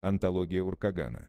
Антология Уркагана.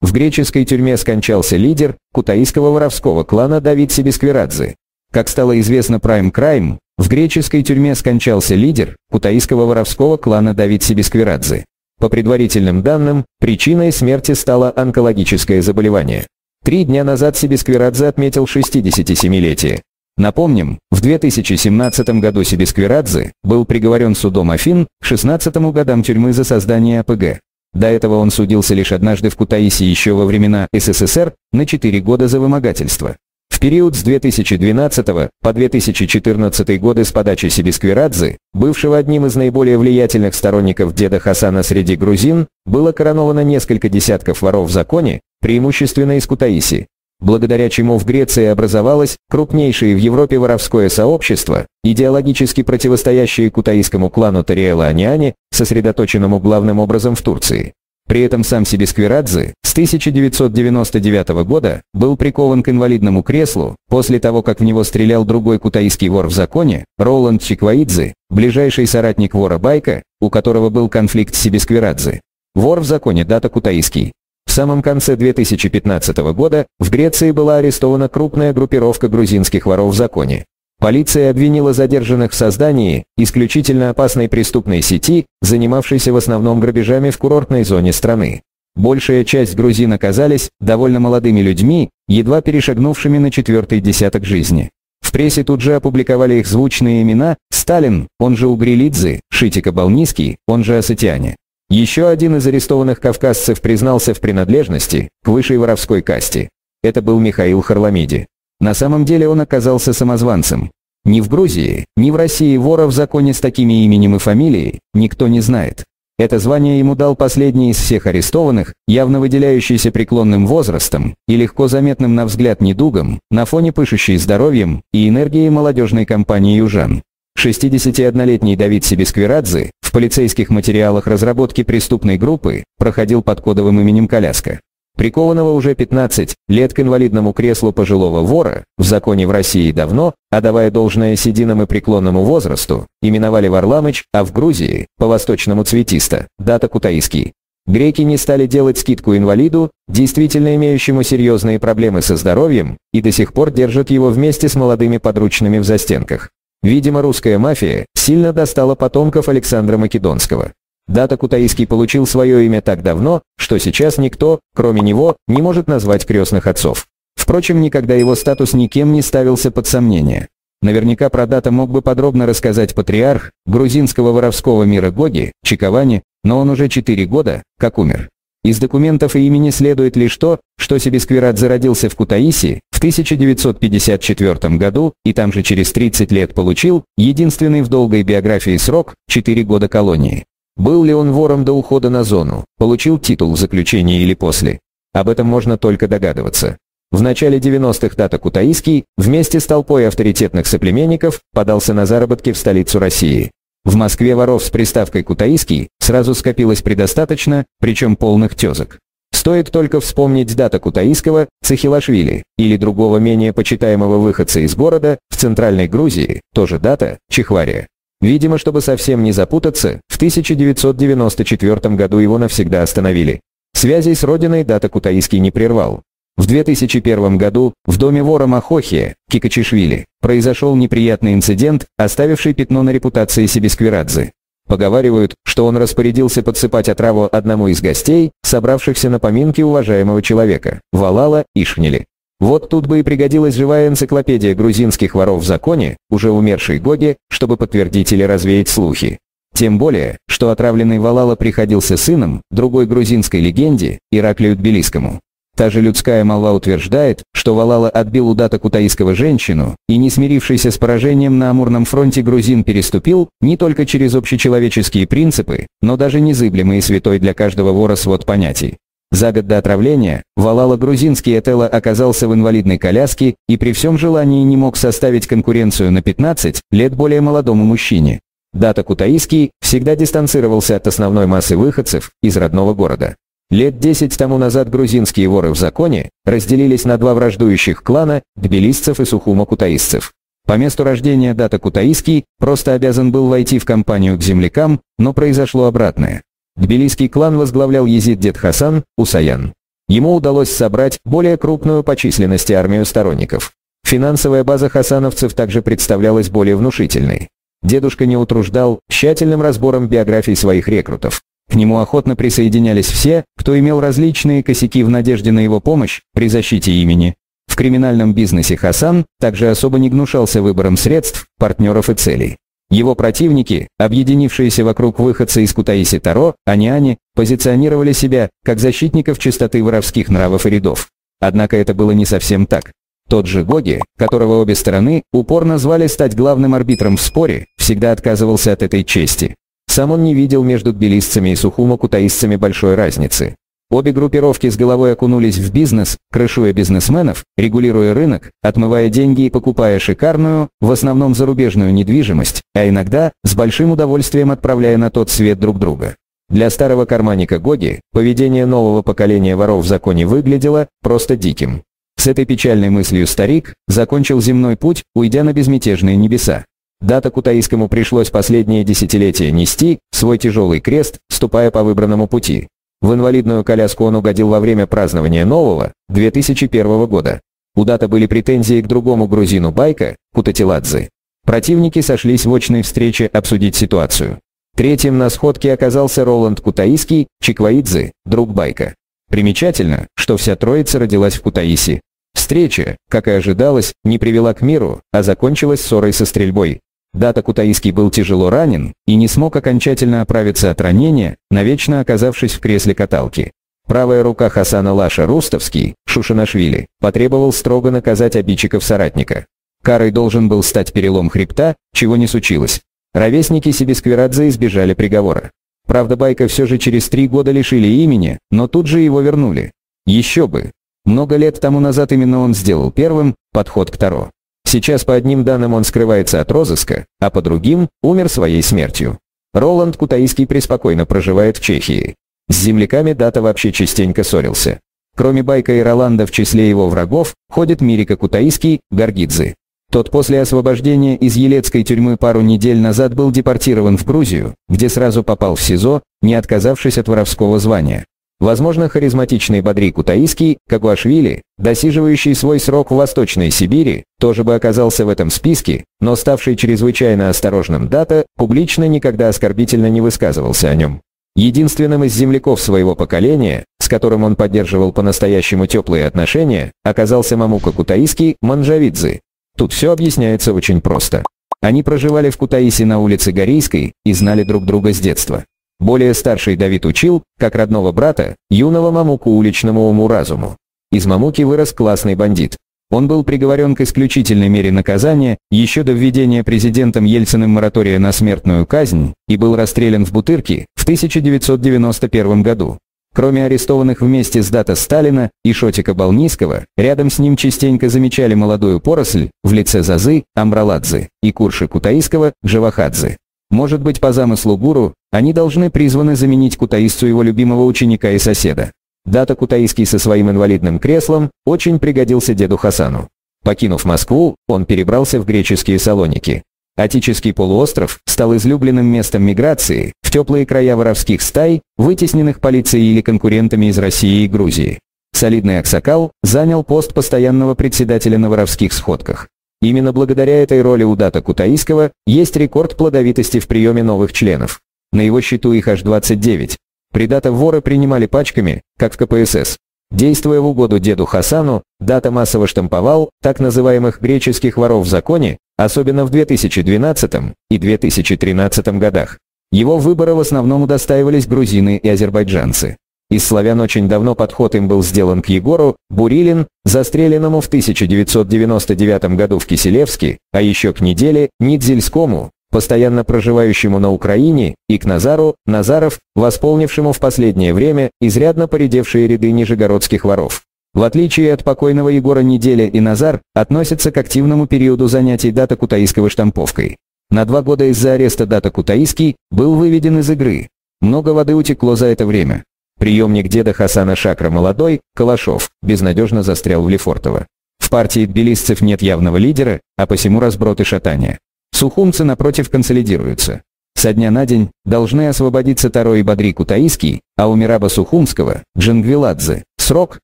В греческой тюрьме скончался лидер кутаиского воровского клана Давид Себесквирадзе. Как стало известно Prime Crime, в греческой тюрьме скончался лидер кутаиского воровского клана Давид Себесквирадзе. По предварительным данным, причиной смерти стало онкологическое заболевание. Три дня назад Себесквирадзе отметил 67-летие. Напомним, в 2017 году Себесквирадзе был приговорен судом Афин к 16 годам тюрьмы за создание АПГ. До этого он судился лишь однажды в Кутаиси еще во времена СССР на 4 года за вымогательство. В период с 2012 по 2014 годы с подачи Себесквирадзе, бывшего одним из наиболее влиятельных сторонников деда Хасана среди грузин, было короновано несколько десятков воров в законе, преимущественно из Кутаиси, благодаря чему в Греции образовалось крупнейшее в Европе воровское сообщество, идеологически противостоящее кутаискому клану Тариэла Аниане, сосредоточенному главным образом в Турции. При этом сам Себесквирадзе с 1999 года был прикован к инвалидному креслу после того, как в него стрелял другой кутаиский вор в законе, Роланд Чикваидзе, ближайший соратник вора Байка, у которого был конфликт с Себесквирадзе. Вор в законе дата кутаиский. Самом конце 2015 года в Греции была арестована крупная группировка грузинских воров в законе. Полиция обвинила задержанных в создании исключительно опасной преступной сети, занимавшейся в основном грабежами в курортной зоне страны. Большая часть грузин оказались довольно молодыми людьми, едва перешагнувшими на четвертый десяток жизни. В прессе тут же опубликовали их звучные имена Сталин, он же Угрилидзе, Шитика Балниский, он же Асатиане. Еще один из арестованных кавказцев признался в принадлежности к высшей воровской касте. Это был Михаил Харламиди. На самом деле он оказался самозванцем. Ни в Грузии, ни в России вора в законе с такими именем и фамилией никто не знает. Это звание ему дал последний из всех арестованных, явно выделяющийся преклонным возрастом и легко заметным на взгляд недугом, на фоне пышущей здоровьем и энергией молодежной компании «Южан». 61-летний Давид Себесквирадзе полицейских материалах разработки преступной группы проходил под кодовым именем «Коляска». Прикованного уже 15 лет к инвалидному креслу пожилого вора, в законе в России давно, отдавая должное сединам и преклонному возрасту, именовали Варламыч, а в Грузии, по-восточному цветиста, дата Кутаиский. Греки не стали делать скидку инвалиду, действительно имеющему серьезные проблемы со здоровьем, и до сих пор держат его вместе с молодыми подручными в застенках. Видимо, русская мафия сильно достала потомков Александра Македонского. Дата Кутаиский получил свое имя так давно, что сейчас никто, кроме него, не может назвать крестных отцов. Впрочем, никогда его статус никем не ставился под сомнение. Наверняка про Дата мог бы подробно рассказать патриарх грузинского воровского мира Гоги, Чиковани, но он уже 4 года, как умер. Из документов и имени следует лишь то, что Себесквирадзе родился в Кутаиси в 1954 году и там же через 30 лет получил единственный в долгой биографии срок – 4 года колонии. Был ли он вором до ухода на зону, получил титул в заключении или после? Об этом можно только догадываться. В начале 90-х Тата Кутаиский вместе с толпой авторитетных соплеменников подался на заработки в столицу России. В Москве воров с приставкой «Кутаиский» сразу скопилось предостаточно, причем полных тезок. Стоит только вспомнить дата Кутаиского, Цехилашвили, или другого менее почитаемого выходца из города, в центральной Грузии, тоже дата, Чехвария. Видимо, чтобы совсем не запутаться, в 1994 году его навсегда остановили. Связей с родиной Дата Кутаиский не прервал. В 2001 году в доме вора Махохия, Кикачишвили, произошел неприятный инцидент, оставивший пятно на репутации Себесквирадзе. Поговаривают, что он распорядился подсыпать отраву одному из гостей, собравшихся на поминки уважаемого человека, Валала Ишхнели. Вот тут бы и пригодилась живая энциклопедия грузинских воров в законе, уже умершей Гоги, чтобы подтвердить или развеять слухи. Тем более, что отравленный Валала приходился сыном другой грузинской легенде, Ираклию Тбилисскому. Та же людская молва утверждает, что Валала отбил у дата кутаиского женщину, и не смирившийся с поражением на Амурном фронте грузин переступил не только через общечеловеческие принципы, но даже незыблемый святой для каждого вора свод понятий. За год до отравления Валала грузинский Этела оказался в инвалидной коляске и при всем желании не мог составить конкуренцию на 15 лет более молодому мужчине. Дата Кутаиский всегда дистанцировался от основной массы выходцев из родного города. Лет 10 тому назад грузинские воры в законе разделились на два враждующих клана – тбилисцев и сухумо-кутаисцев. По месту рождения дата Кутаиский просто обязан был войти в компанию к землякам, но произошло обратное. Тбилисский клан возглавлял Езид Дед Хасан, Усаян. Ему удалось собрать более крупную по численности армию сторонников. Финансовая база хасановцев также представлялась более внушительной. Дедушка не утруждал тщательным разбором биографий своих рекрутов. К нему охотно присоединялись все, кто имел различные косяки в надежде на его помощь при защите имени. В криминальном бизнесе Хасан также особо не гнушался выбором средств, партнеров и целей. Его противники, объединившиеся вокруг выходца из Кутаиси Таро, Аниани, позиционировали себя как защитников чистоты воровских нравов и рядов. Однако это было не совсем так. Тот же Гоги, которого обе стороны упорно звали стать главным арбитром в споре, всегда отказывался от этой чести. Сам он не видел между тбилисцами и сухумо-кутаисцами большой разницы. Обе группировки с головой окунулись в бизнес, крышуя бизнесменов, регулируя рынок, отмывая деньги и покупая шикарную, в основном зарубежную недвижимость, а иногда с большим удовольствием отправляя на тот свет друг друга. Для старого карманника Гоги поведение нового поколения воров в законе выглядело просто диким. С этой печальной мыслью старик закончил земной путь, уйдя на безмятежные небеса. Дата Кутаискому пришлось последние десятилетия нести свой тяжелый крест, ступая по выбранному пути. В инвалидную коляску он угодил во время празднования нового, 2001 года. У Дата были претензии к другому грузину Байка, Кутатиладзе. Противники сошлись в очной встрече обсудить ситуацию. Третьим на сходке оказался Роланд Кутаиский, Чикваидзе, друг Байка. Примечательно, что вся троица родилась в Кутаиси. Встреча, как и ожидалось, не привела к миру, а закончилась ссорой со стрельбой. Дата Кутаиский был тяжело ранен и не смог окончательно оправиться от ранения, навечно оказавшись в кресле каталки. Правая рука Хасана Лаша Рустовский, Шушинашвили, потребовал строго наказать обидчиков соратника. Карой должен был стать перелом хребта, чего не случилось. Ровесники Сибисквирадзе избежали приговора. Правда, Байка все же через три года лишили имени, но тут же его вернули. Еще бы. Много лет тому назад именно он сделал первым подход к Таро. Сейчас по одним данным он скрывается от розыска, а по другим умер своей смертью. Роланд Кутаиский преспокойно проживает в Чехии. С земляками Дата вообще частенько ссорился. Кроме Байка и Роланда в числе его врагов, ходит Мирика Кутаиский, Гаргидзе. Тот после освобождения из Елецкой тюрьмы пару недель назад был депортирован в Грузию, где сразу попал в СИЗО, не отказавшись от воровского звания. Возможно, харизматичный Бадри Кутаиский, Кагуашвили, досиживающий свой срок в Восточной Сибири, тоже бы оказался в этом списке, но ставший чрезвычайно осторожным Дата публично никогда оскорбительно не высказывался о нем. Единственным из земляков своего поколения, с которым он поддерживал по-настоящему теплые отношения, оказался Мамука Кутаиский Манжавидзе. Тут все объясняется очень просто. Они проживали в Кутаиси на улице Горийской и знали друг друга с детства. Более старший Давид учил, как родного брата, юного Мамуку уличному уму-разуму. Из Мамуки вырос классный бандит. Он был приговорен к исключительной мере наказания еще до введения президентом Ельциным моратория на смертную казнь и был расстрелян в Бутырке в 1991 году. Кроме арестованных вместе с дата Сталина и Шотика Балнийского, рядом с ним частенько замечали молодую поросль в лице Зазы, Амраладзе и Курши Кутаиского, Джавахадзе. Может быть, по замыслу гуру, они должны призваны заменить кутаисцу его любимого ученика и соседа. Дата Кутаиский со своим инвалидным креслом очень пригодился деду Хасану. Покинув Москву, он перебрался в греческие Салоники. Атический полуостров стал излюбленным местом миграции в теплые края воровских стай, вытесненных полицией или конкурентами из России и Грузии. Солидный Аксакал занял пост постоянного председателя на воровских сходках. Именно благодаря этой роли у Дата Кутаиского есть рекорд плодовитости в приеме новых членов. На его счету их аж 29. Придата воры принимали пачками, как в КПСС. Действуя в угоду деду Хасану, Дата массово штамповал так называемых греческих воров в законе, особенно в 2012 и 2013 годах. Его выборы в основном удостаивались грузины и азербайджанцы. Из славян очень давно подход им был сделан к Егору, Бурилин, застреленному в 1999 году в Киселевске, а еще к неделе Нидзельскому, постоянно проживающему на Украине, и к Назару, Назаров, восполнившему в последнее время изрядно поредевшие ряды нижегородских воров. В отличие от покойного Егора Неделя и Назар, относятся к активному периоду занятий дата Кутаиского штамповкой. На два года из-за ареста дата Кутаиский был выведен из игры. Много воды утекло за это время. Приемник деда Хасана Шакра молодой, Калашов, безнадежно застрял в Лефортово. В партии тбилисцев нет явного лидера, а посему разброд и шатание. Сухумцы, напротив, консолидируются. Со дня на день должны освободиться Таро и Бадри Кутаиский, а у Мираба Сухумского, Джангвиладзе, срок,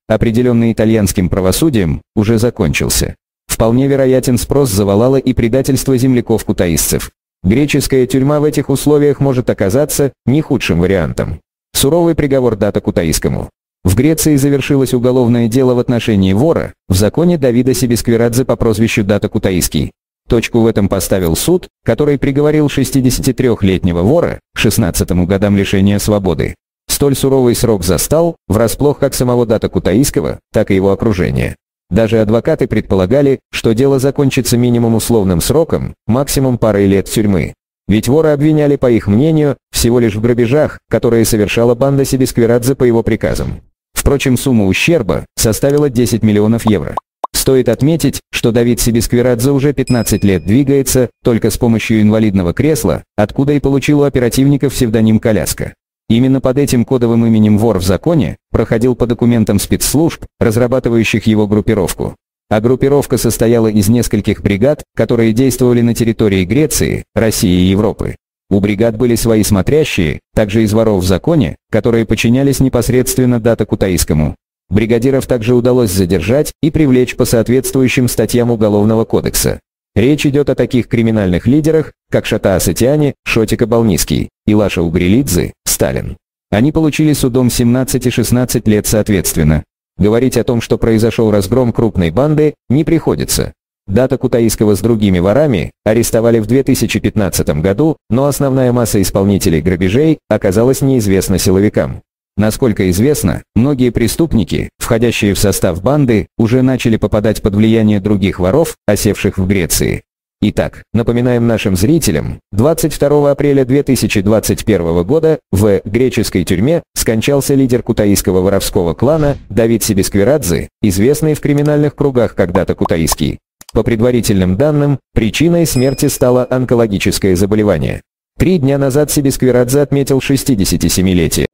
определенный итальянским правосудием, уже закончился. Вполне вероятен спрос завалало и предательство земляков-кутаисцев. Греческая тюрьма в этих условиях может оказаться не худшим вариантом. Суровый приговор дата Кутаискому. В Греции завершилось уголовное дело в отношении вора в законе Давида Себесквирадзе по прозвищу Дата Кутаиский. Точку в этом поставил суд, который приговорил 63-летнего вора к 16 годам лишения свободы. Столь суровый срок застал, врасплох как самого Дата Кутаиского, так и его окружение. Даже адвокаты предполагали, что дело закончится минимум условным сроком, максимум парой лет тюрьмы. Ведь вора обвиняли, по их мнению, всего лишь в грабежах, которые совершала банда Себесквирадзе по его приказам. Впрочем, сумма ущерба составила 10 миллионов евро. Стоит отметить, что Давид Себесквирадзе уже 15 лет двигается только с помощью инвалидного кресла, откуда и получил у оперативников псевдоним «Коляска». Именно под этим кодовым именем «Вор в законе» проходил по документам спецслужб, разрабатывающих его группировку. А группировка состояла из нескольких бригад, которые действовали на территории Греции, России и Европы. У бригад были свои смотрящие, также из воров в законе, которые подчинялись непосредственно Дата Кутаискому. Бригадиров также удалось задержать и привлечь по соответствующим статьям Уголовного кодекса. Речь идет о таких криминальных лидерах, как Шата Асатиани, Шотика Балниский, Илаша Угрелидзе, Сталин. Они получили судом 17 и 16 лет соответственно. Говорить о том, что произошел разгром крупной банды, не приходится. Дата Кутаиского с другими ворами арестовали в 2015 году, но основная масса исполнителей грабежей оказалась неизвестна силовикам. Насколько известно, многие преступники, входящие в состав банды, уже начали попадать под влияние других воров, осевших в Греции. Итак, напоминаем нашим зрителям, 22 апреля 2021 года в греческой тюрьме скончался лидер кутаиского воровского клана Давид Себесквирадзе, известный в криминальных кругах когда-то кутаиский. По предварительным данным, причиной смерти стало онкологическое заболевание. Три дня назад Себесквирадзе отметил 67-летие.